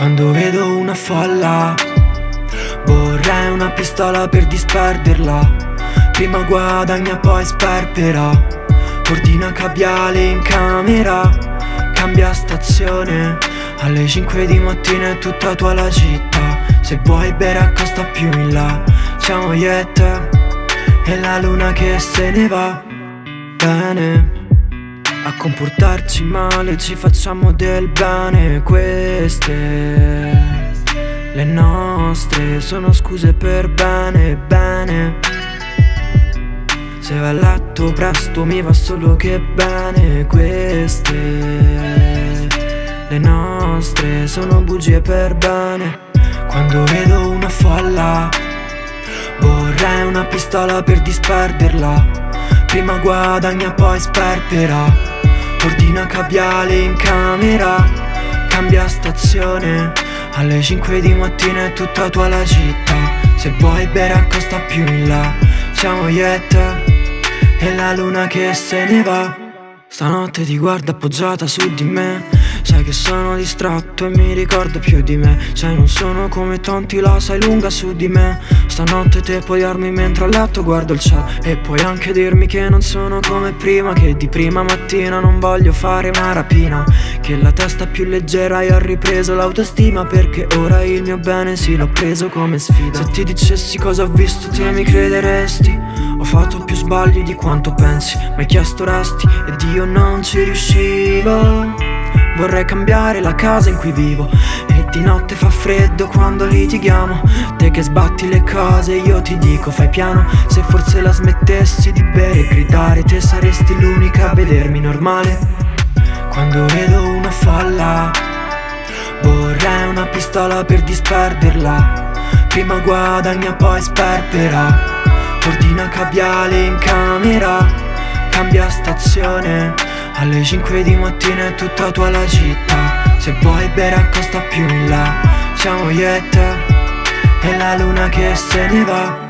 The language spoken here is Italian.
Quando vedo una folla Vorrei una pistola per disperderla. Prima guadagna poi sperpera Ordina caviale in camera Cambia stazione. Alle 5 di mattina è tutta tua la città. Se vuoi bere accosta più in là. Siamo io e te E la luna che se ne va. Bene a comportarci male ci facciamo del bene. Queste le nostre sono scuse per bene, bene. Se va a letto presto mi va solo che bene. Queste le nostre sono bugie per bene. Quando vedo una folla Vorrei una pistola per disperderla Prima guadagna poi sperpera Ordina caviale in camera Cambia stazione Alle 5 di mattina è tutta tua la città. Se vuoi bere accosta più in là. Siamo io e te E la luna che se ne va. Stanotte ti guardo appoggiata su di me Sai che sono distratto e mi ricordo più di me. Sai non sono come tanti la sai lunga su di me. Stanotte te puoi darmi mentre a letto guardo il cielo. E puoi anche dirmi che non sono come prima Che di prima mattina non voglio fare una rapina Che la testa più leggera e ho ripreso l'autostima Perché ora il mio bene sì l'ho preso come sfida. Se ti dicessi cosa ho visto te mi crederesti. Ho fatto più sbagli di quanto pensi Mi hai chiesto resti ed io non ci riuscivo Vorrei cambiare la casa in cui vivo. E di notte fa freddo quando litighiamo. Te che sbatti le cose io ti dico fai piano. Se forse la smettessi di bere e gridare Te saresti l'unica a vedermi normale. Quando vedo una folla Vorrei una pistola per disperderla. Prima guadagna poi sperpera Ordina caviale in camera Cambia stazione alle 5 di mattina è tutta tua la città. Se vuoi bere accosta più in là. Siamo io e te E la luna che se ne va